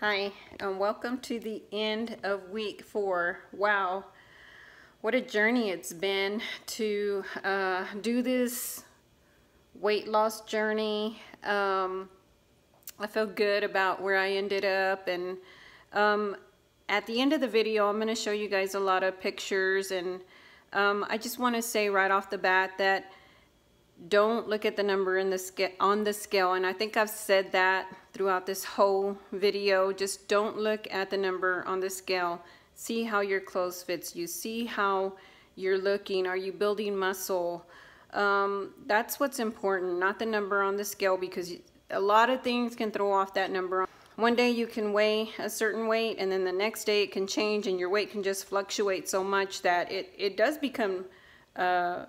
Hi, and welcome to the end of week four. Wow, what a journey it's been to uh, do this weight loss journey. Um, I feel good about where I ended up and um, at the end of the video I'm going to show you guys a lot of pictures and um, I just want to say right off the bat that don't look at the number in the on the scale and I think I've said that throughout this whole video just don't look at the number on the scale. See how your clothes fits you. See how you're looking. Are you building muscle? Um, that's what's important not the number on the scale because a lot of things can throw off that number. One day you can weigh a certain weight and then the next day it can change and your weight can just fluctuate so much that it, it does become uh,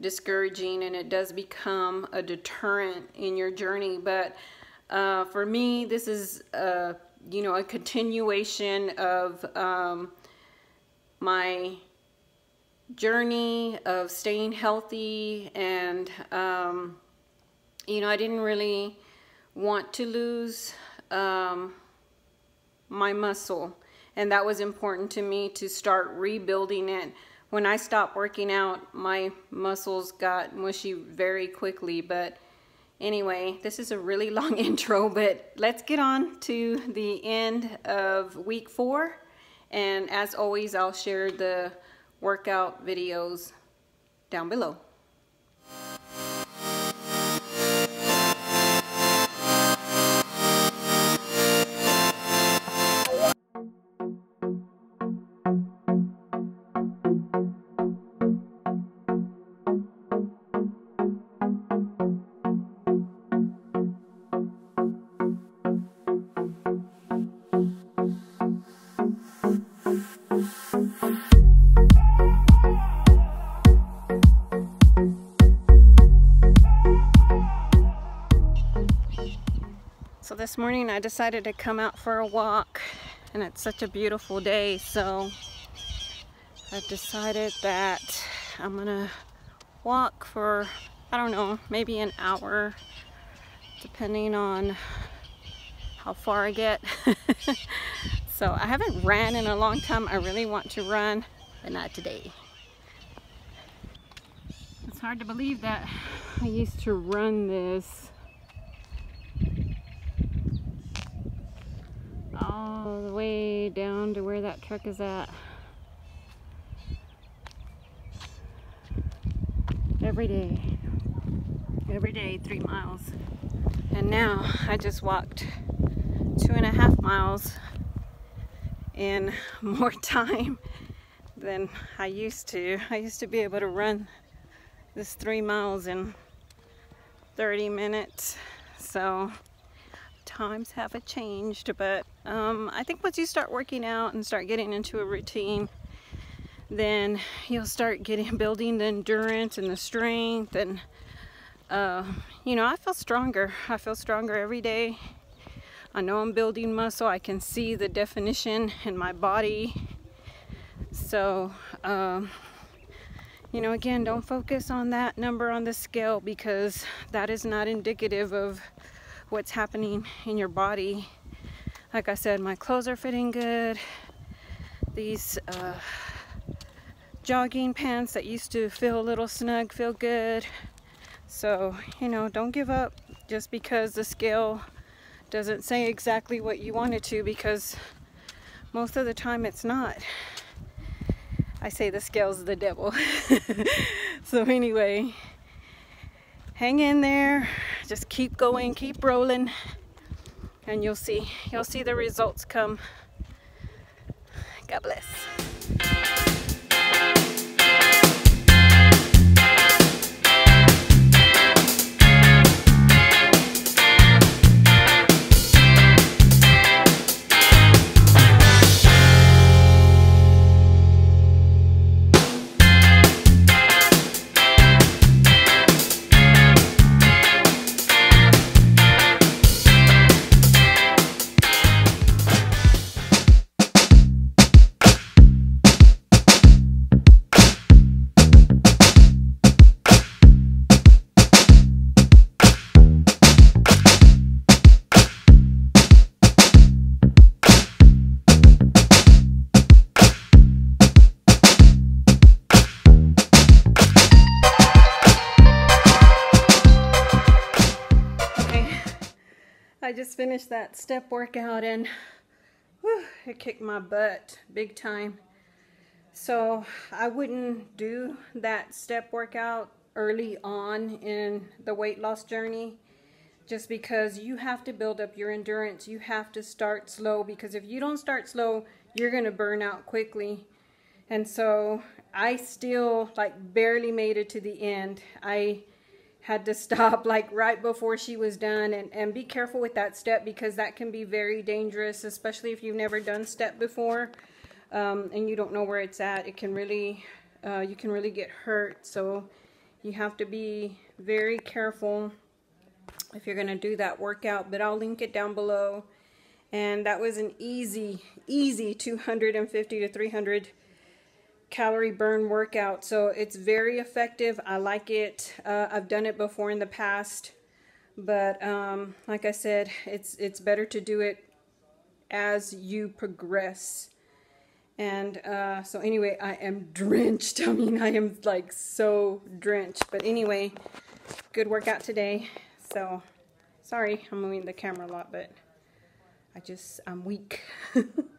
discouraging and it does become a deterrent in your journey. But uh, for me, this is, uh, you know, a continuation of um, my journey of staying healthy and, um, you know, I didn't really want to lose um, my muscle. And that was important to me to start rebuilding it when I stopped working out, my muscles got mushy very quickly. But anyway, this is a really long intro, but let's get on to the end of week four. And as always, I'll share the workout videos down below. This morning I decided to come out for a walk and it's such a beautiful day so I decided that I'm gonna walk for I don't know maybe an hour depending on how far I get. So I haven't ran in a long time. I really want to run but not today. It's hard to believe that I used to run this all the way down to where that truck is at. Every day. Every day, three miles. And now I just walked two and a half miles in more time than I used to. I used to be able to run this three miles in 30 minutes. So times have changed, but um, I think once you start working out and start getting into a routine, then you'll start getting building the endurance and the strength and uh, you know I feel stronger. I feel stronger every day. I know I'm building muscle. I can see the definition in my body. So um, you know again don't focus on that number on the scale because that is not indicative of what's happening in your body. Like I said, my clothes are fitting good. These uh, jogging pants that used to feel a little snug feel good. So, you know, don't give up just because the scale doesn't say exactly what you want it to because most of the time it's not. I say the scale's the devil. so anyway, hang in there. Just keep going keep rolling. And you'll see you'll see the results come. God bless finished that step workout and whew, it kicked my butt big time. So I wouldn't do that step workout early on in the weight loss journey just because you have to build up your endurance. You have to start slow because if you don't start slow, you're going to burn out quickly. And so I still like barely made it to the end. I had to stop like right before she was done and, and be careful with that step because that can be very dangerous, especially if you've never done step before um, and you don't know where it's at. It can really, uh, you can really get hurt. So you have to be very careful if you're going to do that workout, but I'll link it down below. And that was an easy, easy 250 to 300 calorie burn workout. So it's very effective. I like it. Uh, I've done it before in the past, but um, like I said, it's it's better to do it as you progress. And uh, so anyway, I am drenched. I mean, I am like so drenched. But anyway, good workout today. So sorry, I'm moving the camera a lot, but I just, I'm weak.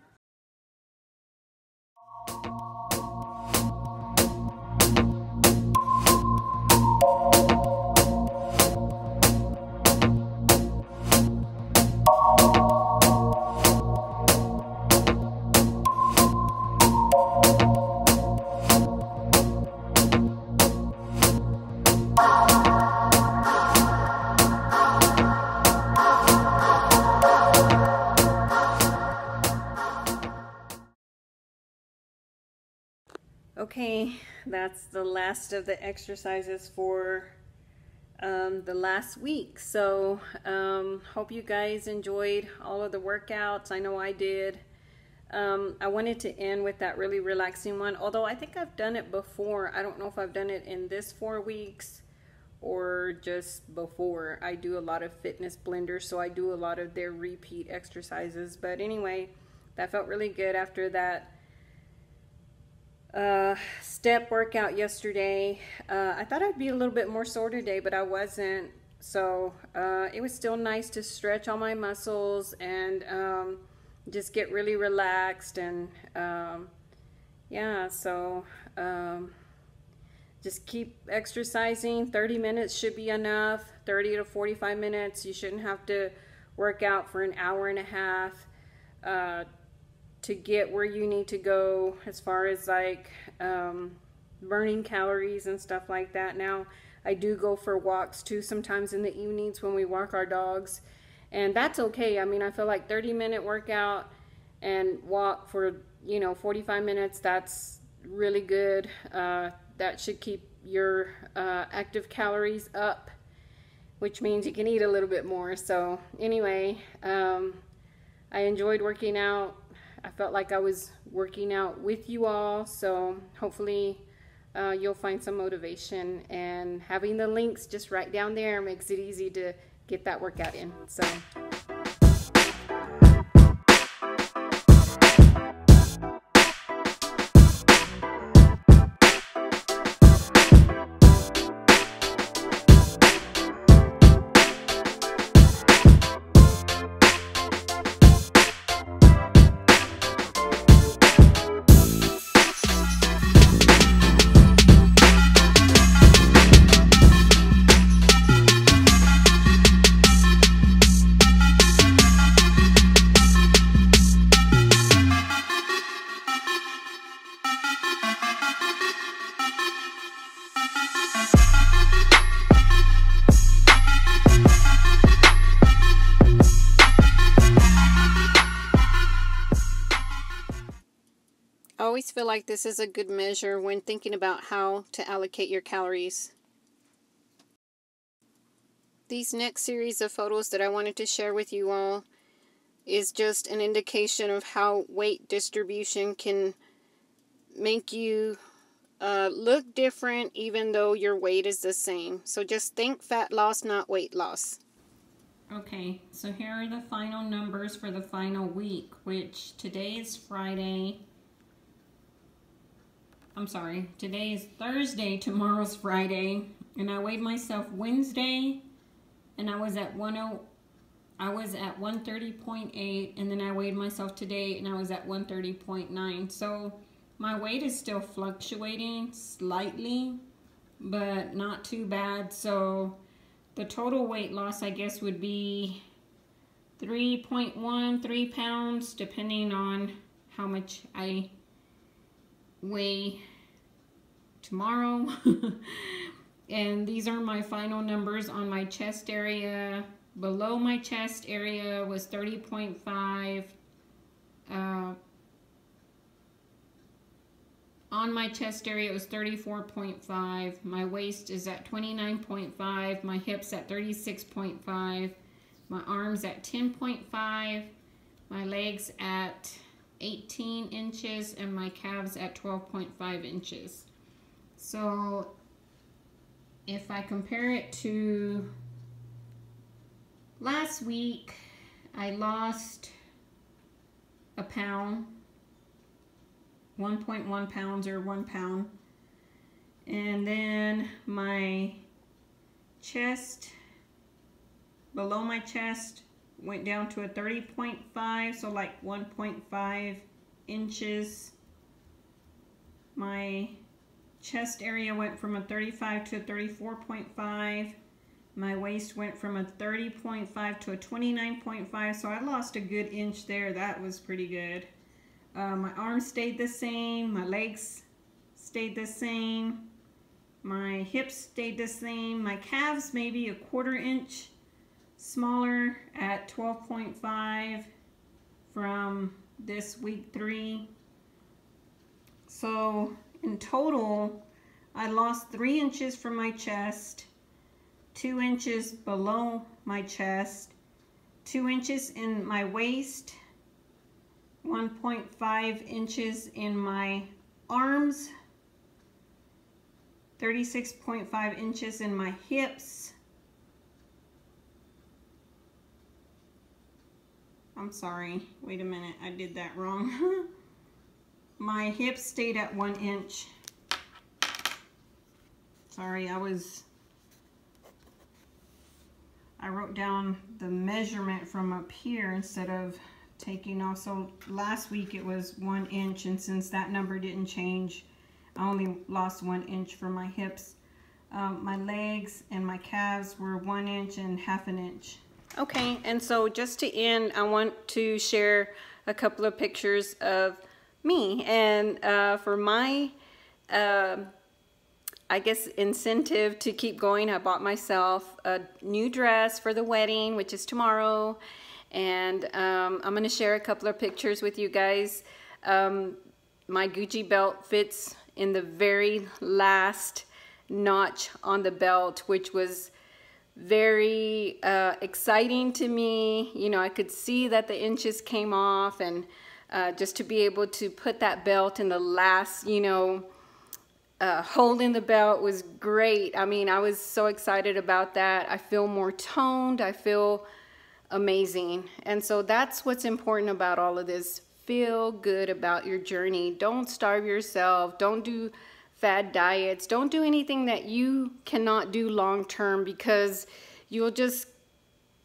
Okay, that's the last of the exercises for um, the last week. So, um, hope you guys enjoyed all of the workouts. I know I did. Um, I wanted to end with that really relaxing one, although I think I've done it before. I don't know if I've done it in this four weeks or just before. I do a lot of fitness blenders, so I do a lot of their repeat exercises. But anyway, that felt really good after that uh, step workout yesterday. Uh, I thought I'd be a little bit more sore today, but I wasn't. So uh, it was still nice to stretch all my muscles and um, just get really relaxed. And um, yeah, so um, just keep exercising. 30 minutes should be enough. 30 to 45 minutes. You shouldn't have to work out for an hour and a half. To get where you need to go as far as like um, burning calories and stuff like that. Now, I do go for walks too sometimes in the evenings when we walk our dogs, and that's okay. I mean, I feel like 30 minute workout and walk for you know 45 minutes. That's really good. Uh, that should keep your uh, active calories up, which means you can eat a little bit more. So anyway, um, I enjoyed working out. I felt like I was working out with you all, so hopefully uh, you'll find some motivation. And having the links just right down there makes it easy to get that workout in. So. Feel like this is a good measure when thinking about how to allocate your calories. These next series of photos that I wanted to share with you all is just an indication of how weight distribution can make you uh, look different even though your weight is the same. So just think fat loss, not weight loss. Okay, so here are the final numbers for the final week, which today is Friday, I'm sorry, today is Thursday, tomorrow's Friday, and I weighed myself Wednesday, and I was at 10, I was at 130.8 and then I weighed myself today and I was at 130.9. So my weight is still fluctuating slightly, but not too bad. So the total weight loss, I guess, would be 3.1, 3 pounds, depending on how much I weigh tomorrow. and these are my final numbers on my chest area. Below my chest area was 30.5. Uh, on my chest area it was 34.5. My waist is at 29.5. My hips at 36.5. My arms at 10.5. My legs at 18 inches and my calves at 12.5 inches. So if I compare it to last week, I lost a pound, 1.1 pounds or one pound. And then my chest, below my chest, went down to a 30.5, so like 1.5 inches. My chest area went from a 35 to a 34.5. My waist went from a 30.5 to a 29.5, so I lost a good inch there. That was pretty good. Uh, my arms stayed the same. My legs stayed the same. My hips stayed the same. My calves maybe a quarter inch smaller at 12.5 from this week three. So in total, I lost three inches from my chest, two inches below my chest, two inches in my waist, 1.5 inches in my arms, 36.5 inches in my hips, I'm sorry. Wait a minute. I did that wrong. My hips stayed at one inch. Sorry, I was... I wrote down the measurement from up here instead of taking off. So last week it was one inch and since that number didn't change, I only lost one inch for my hips. Um, my legs and my calves were one inch and half an inch. Okay, and so just to end, I want to share a couple of pictures of me. And uh, for my, uh, I guess, incentive to keep going, I bought myself a new dress for the wedding, which is tomorrow. And um, I'm going to share a couple of pictures with you guys. Um, my Gucci belt fits in the very last notch on the belt, which was very uh, exciting to me. You know, I could see that the inches came off and uh, just to be able to put that belt in the last, you know, uh, holding the belt was great. I mean, I was so excited about that. I feel more toned. I feel amazing. And so that's what's important about all of this. Feel good about your journey. Don't starve yourself. Don't do fad diets. Don't do anything that you cannot do long term because you'll just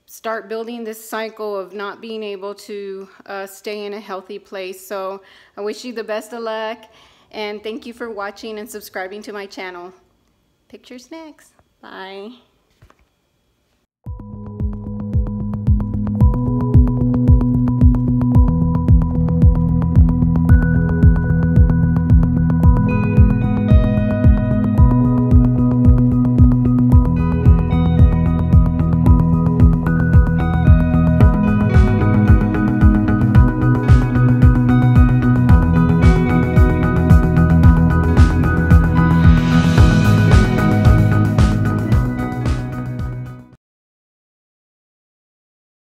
start building this cycle of not being able to uh, stay in a healthy place. So I wish you the best of luck and thank you for watching and subscribing to my channel. Pictures next. Bye.